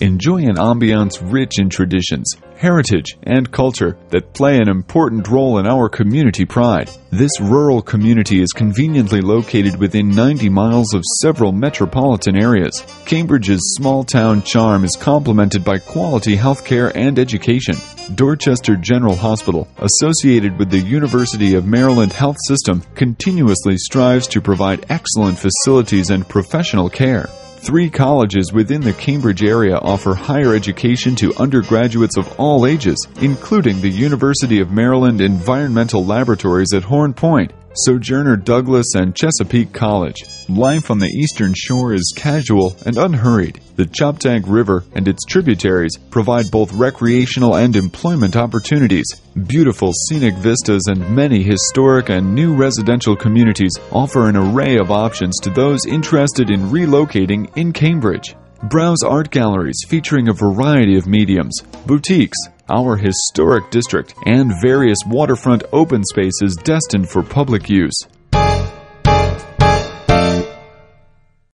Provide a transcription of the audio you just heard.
Enjoy an ambiance rich in traditions, heritage, and culture that play an important role in our community pride. This rural community is conveniently located within 90 miles of several metropolitan areas. Cambridge's small town charm is complemented by quality healthcare and education. Dorchester General Hospital, associated with the University of Maryland Health System, continuously strives to provide excellent facilities and professional care. Three colleges within the Cambridge area offer higher education to undergraduates of all ages, including the University of Maryland Environmental Laboratories at Horn Point, Sojourner Douglass and Chesapeake College. Life on the eastern shore is casual and unhurried. The Choptank River and its tributaries provide both recreational and employment opportunities. Beautiful scenic vistas and many historic and new residential communities offer an array of options to those interested in relocating in Cambridge. Browse art galleries featuring a variety of mediums, boutiques, our historic district, and various waterfront open spaces destined for public use.